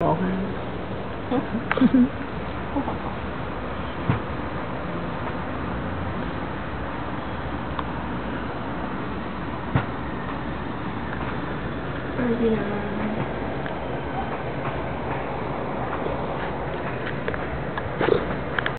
好看เอ็มมีข่